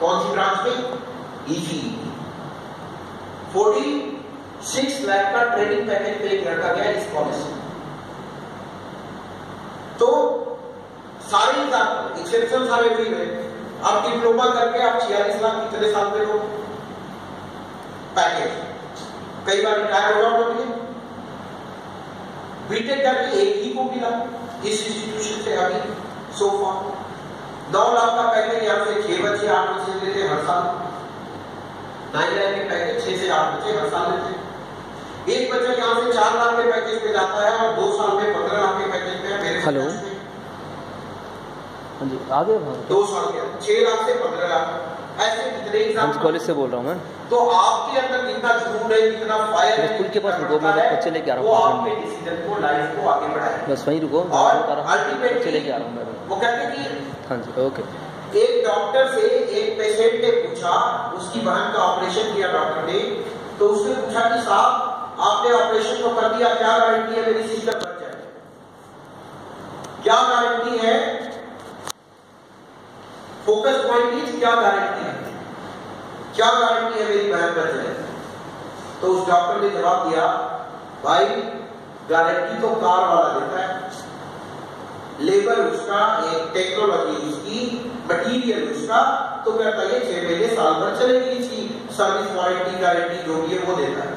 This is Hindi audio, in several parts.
कौन सी ब्रांच में? ईजी फोर्टी सिक्स लाख का ट्रेनिंग पैकेज पे एक लड़का गया इस कॉलेज से तो सारे एक्सेप्शन सारे फ्री में। आप डिप्लोमा करके आप छियालीस लाख कितने साल में हो। पैकेज कई बार रिटायर हो। जाओ बीटेक करके एक ही को मिला इस इंस्टीट्यूशन से अभी सोफा नौ लाख का पैकेज यहाँ से छह बच्चे आठ बच्चे लेते हर साल। नाइन लाख के पैकेज छह से आठ बच्चे हर साल लेते एक बच्चा यहाँ से चार लाख के पैकेज पे जाता है और दो साल में पंद्रह लाख के पैकेज पे मेरे हेलो। हाँ जी आगे दो साल के छह लाख से पंद्रह लाख। ऐसे कॉलेज से बोल रहा हूँ मैं। तो आपके अंदर कितना जुनून है कितना फायर मैं स्कूल के पास रुको, मैं है, बच्चे लेके आ रहा हूँ आपके डिसीज़न को लाइफ को आगे बढ़ाए। बस वहीं रुको और हूँ बच्चे लेके आ रहा हूँ मैं। वो कहते हैं कि हाँ जी ओके। एक डॉक्टर से एक पेशेंट ने पूछा उसकी बहन का ऑपरेशन किया डॉक्टर ने तो उसने पूछा कि साहब आपने ऑपरेशन तो कर दिया क्या गारंटी है मेरी सिस्टर बच जाए? क्या गारंटी है फोकस पॉइंट इज़ क्या गारंटी है? क्या गारंटी है मेरी बहन बच जाए तो उस डॉक्टर ने जवाब दिया, भाई, गारंटी तो कार वाला देता है। लेबर उसका, एक टेक्नोलॉजी उसकी, मटेरियल उसका तो कहता है छह महीने साल भर चलेगी इसकी। सर्विस वारंटी, गारंटी जो भी है वो देता है।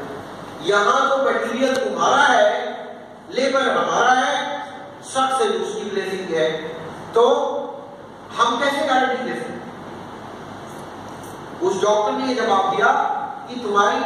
यहाँ तो मटेरियल तुम्हारा है, लेबर हमारा है शख्स से उसकी ब्लेसिंग है। तो कैसे दे सकते उस डॉक्टर ने ये जवाब दिया कि तुम्हारी